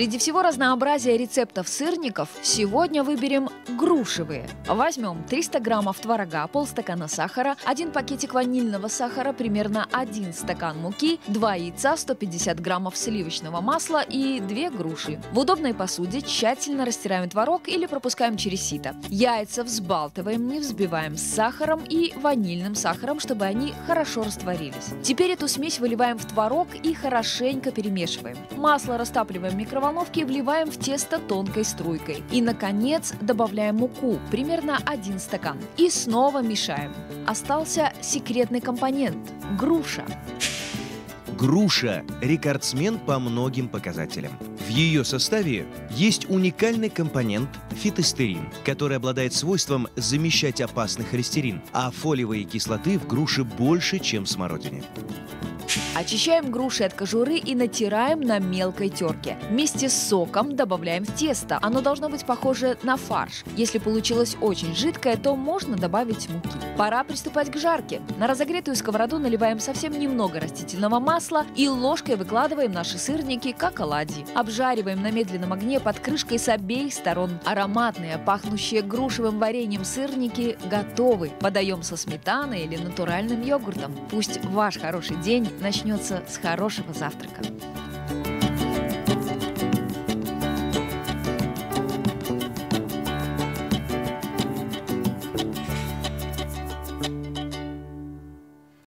Среди всего разнообразия рецептов сырников сегодня выберем грушевые. Возьмем 300 граммов творога, полстакана сахара, один пакетик ванильного сахара, примерно 1 стакан муки, 2 яйца, 150 граммов сливочного масла и 2 груши. В удобной посуде тщательно растираем творог или пропускаем через сито. Яйца взбалтываем, не взбиваем с сахаром и ванильным сахаром, чтобы они хорошо растворились. Теперь эту смесь выливаем в творог и хорошенько перемешиваем. Масло растапливаем в микроволновке и вливаем в тесто тонкой струйкой. И, наконец, добавляем муку, примерно 1 стакан. И снова мешаем. Остался секретный компонент – груша. Груша – рекордсмен по многим показателям. В ее составе есть уникальный компонент фитостерин, который обладает свойством замещать опасный холестерин, а фолиевой кислоты в груше больше, чем в смородине. Очищаем груши от кожуры и натираем на мелкой терке. Вместе с соком добавляем в тесто. Оно должно быть похоже на фарш. Если получилось очень жидкое, то можно добавить муки. Пора приступать к жарке. На разогретую сковороду наливаем совсем немного растительного масла и ложкой выкладываем наши сырники, как оладьи. Обжариваем на медленном огне под крышкой с обеих сторон. Ароматные, пахнущие грушевым вареньем сырники готовы. Подаем со сметаной или натуральным йогуртом. Пусть ваш хороший день начнется с хорошего завтрака.